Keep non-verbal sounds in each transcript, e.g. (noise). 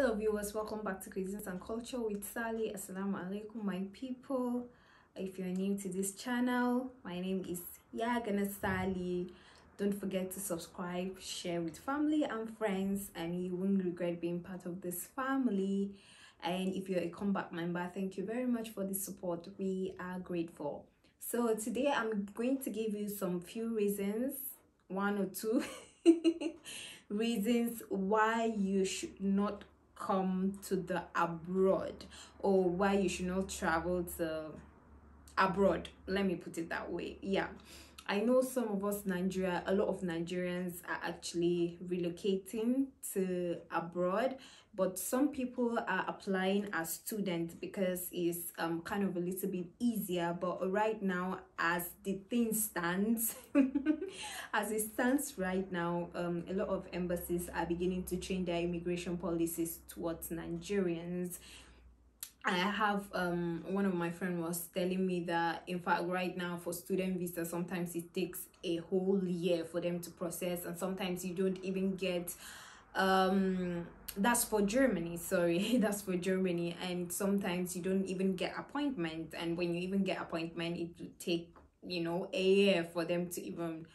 Hello viewers, welcome back to Cuisines and Culture with Sally. Assalamu alaikum my people. If you're new to this channel, my name is Yagana Sally. Don't forget to subscribe, share with family and friends and you won't regret being part of this family. And if you're a comeback member, thank you very much for the support. We are grateful. So today I'm going to give you some few reasons, one or two (laughs) reasons why you should not come to the abroad or why you should not travel to abroad. Let me put it that way. Yeah i know some of us nigeria a lot of nigerians are actually relocating to abroad but some people are applying as students because it's um, kind of a little bit easier but right now as the thing stands (laughs) as it stands right now um, a lot of embassies are beginning to change their immigration policies towards nigerians I have um one of my friend was telling me that in fact right now for student visa sometimes it takes a whole year for them to process and sometimes you don't even get um that's for germany (laughs) sorry that's for germany. And sometimes you don't even get appointment. And when you even get appointment it would take you know a year for them to even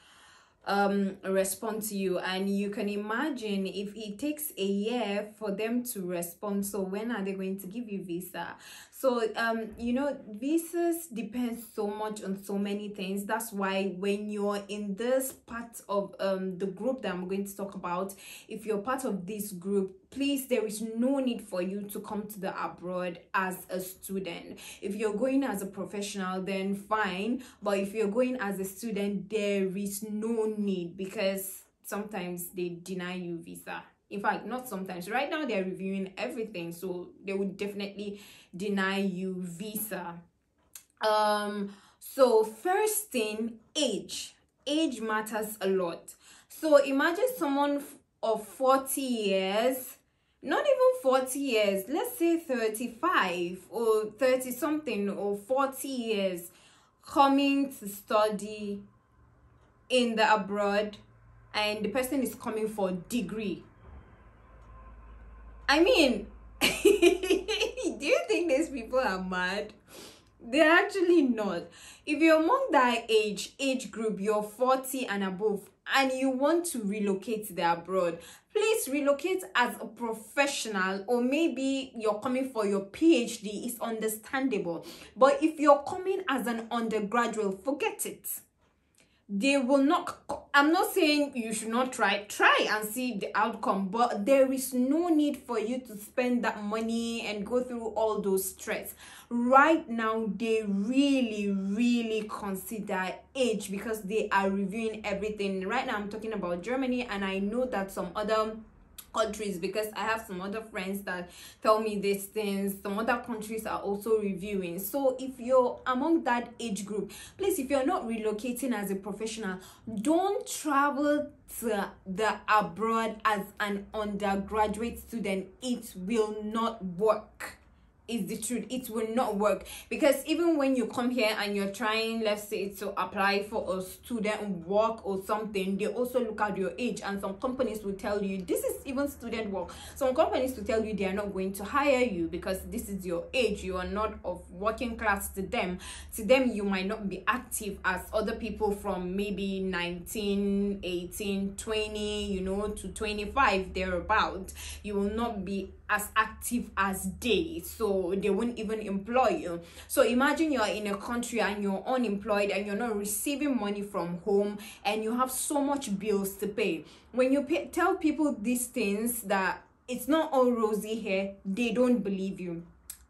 um respond to you. And you can imagine if it takes a year for them to respond. So when are they going to give you visa? So um you know visas depend so much on so many things. That's why when you're in this part of um the group that i'm going to talk about if you're part of this group please there is no need for you to come to the abroad as a student. If you're going as a professional then fine. But if you're going as a student there is no need because sometimes they deny you visa. In fact not sometimes. Right now they're reviewing everything so they would definitely deny you visa. Um so first thing age. Age matters a lot. So imagine someone of 40 years not even 40 years let's say 35 or 30 something or 40 years coming to study in the abroad and the person is coming for degree. I mean (laughs) do you think these people are mad they're actually not. If you're among that age age group you're 40 and above and you want to relocate to the abroad please relocate as a professional or maybe you're coming for your phd it's understandable. But if you're coming as an undergraduate forget it they will not i'm not saying you should not try try and see the outcome but there is no need for you to spend that money and go through all those stress. Right now they really really consider age because they are reviewing everything. Right now i'm talking about germany and i know that some other countries because i have some other friends that tell me these things. Some other countries are also reviewing. So if you're among that age group please if you're not relocating as a professional don't travel to the abroad as an undergraduate student. It will not work is the truth. It will not work. Because even when you come here and you're trying let's say to apply for a student work or something they also look at your age. And some companies will tell you this is even student work. Some companies will tell you they are not going to hire you because this is your age. You are not of working class to them. To them you might not be active as other people from maybe 19 18 20 you know to 25 thereabout. You will not be as active as they. So they won't even employ you. So imagine you're in a country and you're unemployed and you're not receiving money from home and you have so much bills to pay. When you pay, tell people these things that it's not all rosy here they don't believe you.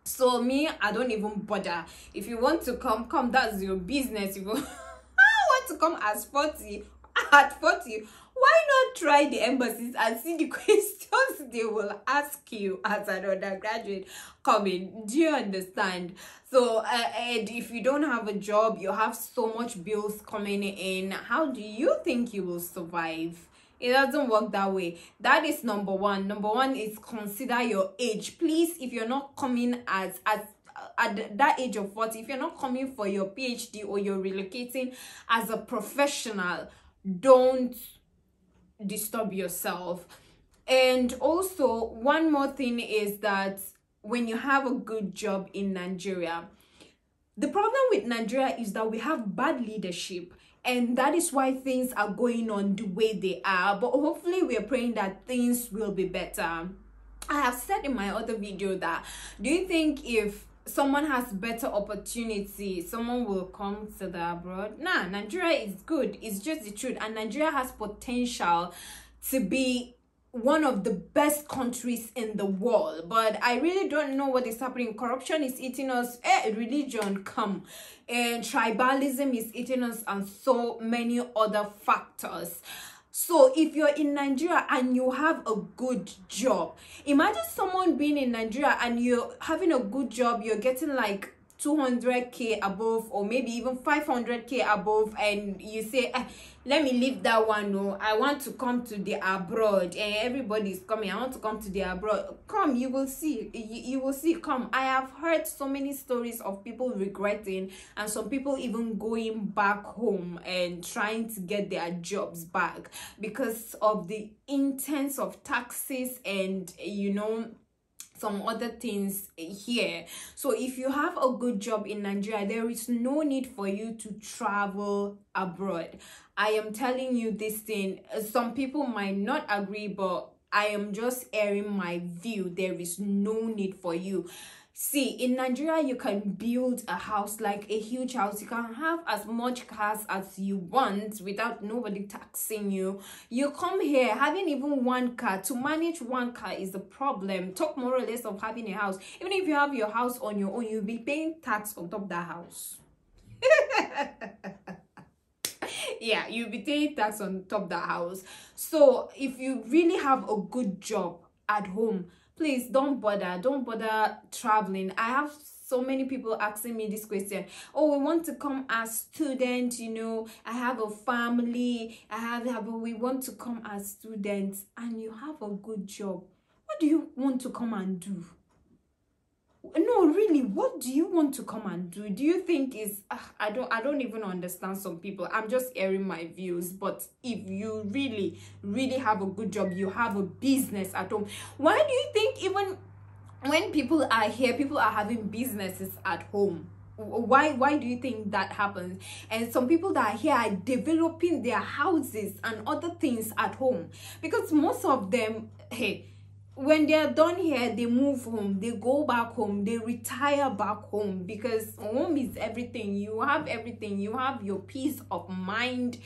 So me i don't even bother. If you want to come come. That's your business. If you (laughs) want to come as 40 at 40 why not try the embassies and see the (laughs) questions they will ask you as an undergraduate coming do you understand? So uh, and if you don't have a job you have so much bills coming in how do you think you will survive? It doesn't work that way. That is number one. Number one is consider your age. Please if you're not coming as as at that age of 40 if you're not coming for your phd or you're relocating as a professional don't disturb yourself. And also one more thing is that when you have a good job in nigeria the problem with nigeria is that we have bad leadership and that is why things are going on the way they are. But hopefully we're praying that things will be better. I have said in my other video that do you think if someone has better opportunity someone will come to the abroad. Nah nigeria is good. It's just the truth. And nigeria has potential to be one of the best countries in the world. But i really don't know what is happening. Corruption is eating us. Eh, religion come. And tribalism is eating us and so many other factors so if you're in Nigeria and you have a good job, imagine someone being in Nigeria and you're having a good job, you're getting like 200k above or maybe even 500k above and you say eh, let me leave that one no. I want to come to the abroad. And everybody's coming. I want to come to the abroad. Come you will see. You, you will see. Come. I have heard so many stories of people regretting and some people even going back home and trying to get their jobs back because of the intense of taxes and you know some other things here. So if you have a good job in nigeria there is no need for you to travel abroad. I am telling you this thing uh, some people might not agree but i am just airing my view. There is no need for you see in nigeria you can build a house like a huge house. You can have as much cars as you want without nobody taxing you. You come here having even one car to manage one car is the problem. Talk more or less of having a house. Even if you have your house on your own you'll be paying tax on top of that house. (laughs) Yeah you'll be paying tax on top of that house. So if you really have a good job at home please don't bother. Don't bother traveling. I have so many people asking me this question. Oh we want to come as students you know. I have a family. I have, have we want to come as students. And you have a good job. What do you want to come and do no really what do you want to come and do? Do you think is uh, i don't i don't even understand some people. I'm just airing my views. But if you really really have a good job you have a business at home why do you think even when people are here people are having businesses at home? Why why do you think that happens? And some people that are here are developing their houses and other things at home. Because most of them hey when they're done here they move home they go back home they retire back home because home is everything. You have everything. You have your peace of mind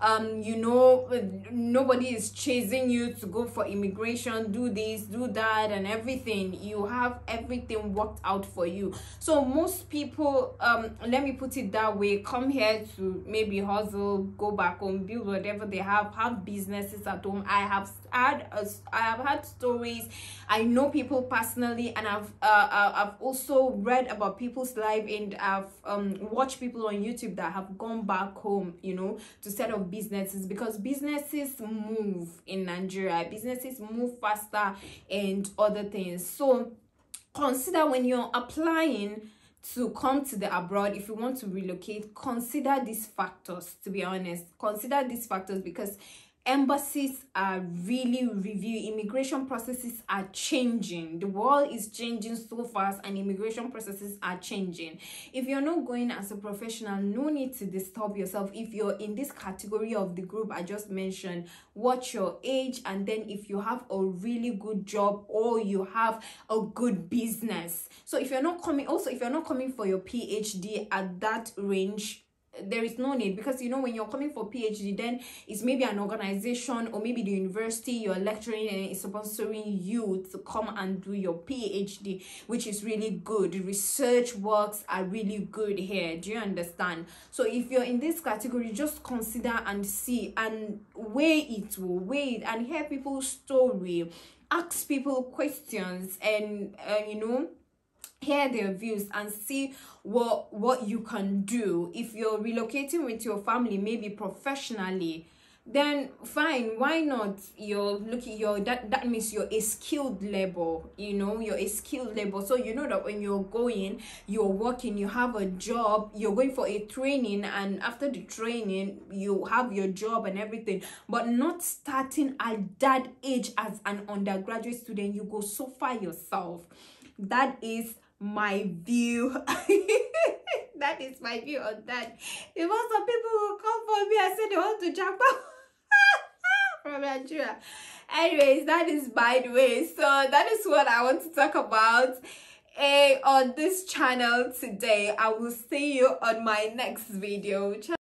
um you know nobody is chasing you to go for immigration do this do that and everything. You have everything worked out for you. So most people um let me put it that way come here to maybe hustle go back home build whatever they have have businesses at home. I have had a, i have had stories. I know people personally and i've uh, uh i've also read about people's life and i've um watched people on youtube that have gone back home you know to set up businesses because businesses move in Nigeria, businesses move faster and other things. So consider when you're applying to come to the abroad if you want to relocate consider these factors to be honest consider these factors because embassies are really review immigration processes are changing. The world is changing so fast and immigration processes are changing. If you're not going as a professional no need to disturb yourself. If you're in this category of the group i just mentioned watch your age and then if you have a really good job or you have a good business. So if you're not coming also if you're not coming for your phd at that range there is no need because you know when you're coming for phd then it's maybe an organization or maybe the university you're lecturing and it's sponsoring you to come and do your phd which is really good. Research works are really good here. Do you understand? So if you're in this category just consider and see and weigh it weigh it and hear people's story. Ask people questions and uh, you know hear their views and see what what you can do. If you're relocating with your family maybe professionally then fine why not? You're looking you're that that means you're a skilled labor you know you're a skilled labor. So you know that when you're going you're working you have a job you're going for a training and after the training you have your job and everything. But not starting at that age as an undergraduate student you go so far yourself. That is my view (laughs) that is my view on that because some people will come for me and say they want to jump out (laughs) from Nigeria. Anyways, that is by the way. So that is what I want to talk about uh, on this channel today. I will see you on my next video.